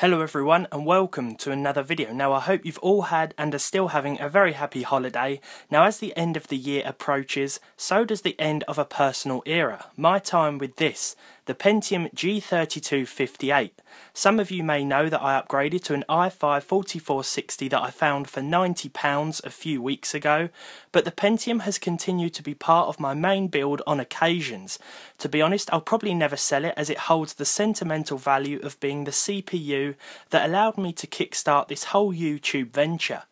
Hello everyone and welcome to another video. Now I hope you've all had and are still having a very happy holiday. Now as the end of the year approaches, so does the end of a personal era. My time with this, the Pentium G3258. Some of you may know that I upgraded to an i5 4460 that I found for £90 a few weeks ago, but the Pentium has continued to be part of my main build on occasions. To be honest, I'll probably never sell it as it holds the sentimental value of being the CPU that allowed me to kickstart this whole YouTube venture.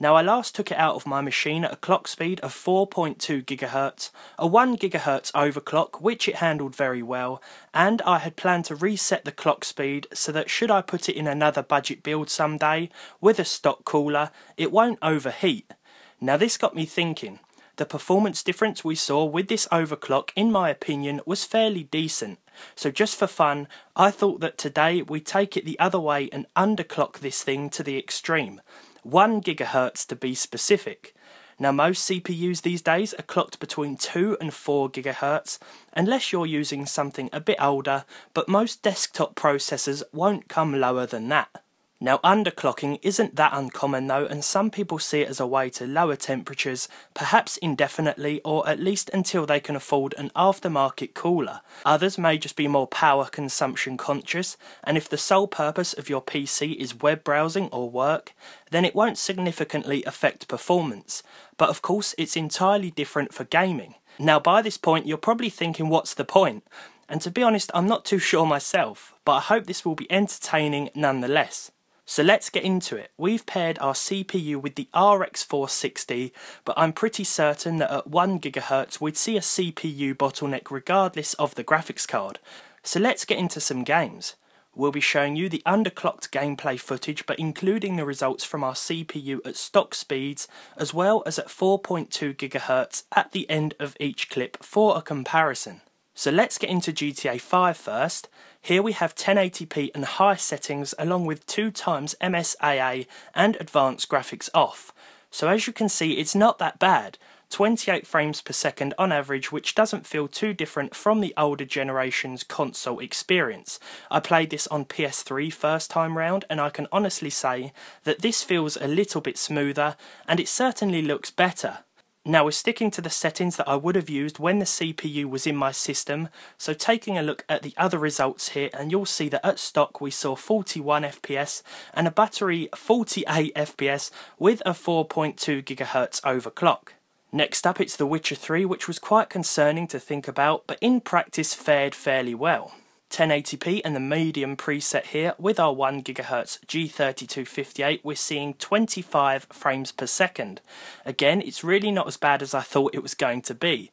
Now I last took it out of my machine at a clock speed of 4.2 GHz, a 1 GHz overclock which it handled very well, and I had planned to reset the clock speed so that should I put it in another budget build someday with a stock cooler, it won't overheat. Now this got me thinking. The performance difference we saw with this overclock, in my opinion, was fairly decent. So just for fun, I thought that today we take it the other way and underclock this thing to the extreme. 1 GHz to be specific. Now, most CPUs these days are clocked between 2 and 4 GHz, unless you're using something a bit older, but most desktop processors won't come lower than that. Now, underclocking isn't that uncommon though, and some people see it as a way to lower temperatures, perhaps indefinitely or at least until they can afford an aftermarket cooler. Others may just be more power consumption conscious, and if the sole purpose of your PC is web browsing or work, then it won't significantly affect performance. But of course, it's entirely different for gaming. Now, by this point, you're probably thinking, what's the point? And to be honest, I'm not too sure myself, but I hope this will be entertaining nonetheless. So let's get into it. We've paired our CPU with the RX 460, but I'm pretty certain that at 1GHz we'd see a CPU bottleneck regardless of the graphics card. So let's get into some games. We'll be showing you the underclocked gameplay footage, but including the results from our CPU at stock speeds, as well as at 4.2GHz at the end of each clip for a comparison. So let's get into GTA 5 first. Here we have 1080p and high settings along with 2 times MSAA and advanced graphics off. So as you can see it's not that bad, 28 frames per second on average which doesn't feel too different from the older generation's console experience. I played this on PS3 first time round and I can honestly say that this feels a little bit smoother and it certainly looks better. Now we're sticking to the settings that I would have used when the CPU was in my system, so taking a look at the other results here and you'll see that at stock we saw 41 FPS and a battery 48 FPS with a 4.2 GHz overclock. Next up it's The Witcher 3 which was quite concerning to think about but in practice fared fairly well. 1080p and the medium preset here with our 1GHz G3258 we're seeing 25 frames per second. Again it's really not as bad as I thought it was going to be.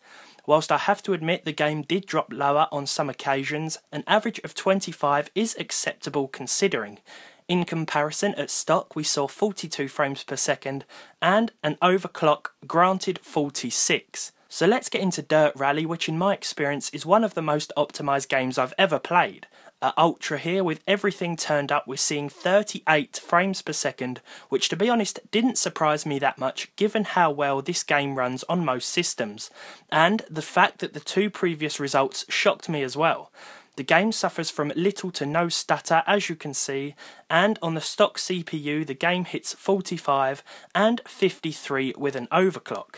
Whilst I have to admit the game did drop lower on some occasions, an average of 25 is acceptable considering. In comparison, at stock we saw 42 frames per second and an overclock granted 46. So let's get into Dirt Rally, which in my experience is one of the most optimised games I've ever played. At Ultra here, with everything turned up, we're seeing 38 frames per second, which to be honest didn't surprise me that much given how well this game runs on most systems, and the fact that the two previous results shocked me as well. The game suffers from little to no stutter as you can see, and on the stock CPU the game hits 45 and 53 with an overclock.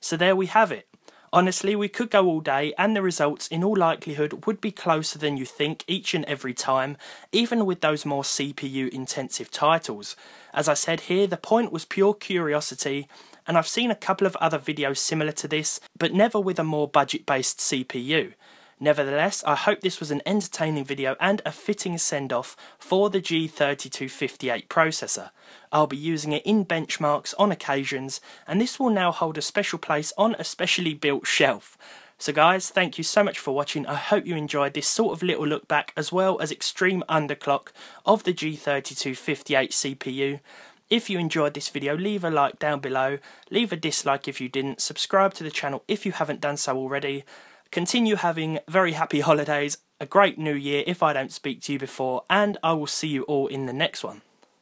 So there we have it. Honestly, we could go all day, and the results, in all likelihood, would be closer than you think each and every time, even with those more CPU intensive titles. As I said here, the point was pure curiosity, and I've seen a couple of other videos similar to this, but never with a more budget based CPU. Nevertheless, I hope this was an entertaining video and a fitting send-off for the G3258 processor. I'll be using it in benchmarks on occasions, and this will now hold a special place on a specially built shelf. So guys, thank you so much for watching. I hope you enjoyed this sort of little look back as well as extreme underclock of the G3258 CPU. If you enjoyed this video, leave a like down below, leave a dislike if you didn't, subscribe to the channel if you haven't done so already, Continue having very happy holidays, a great new year if I don't speak to you before, and I will see you all in the next one.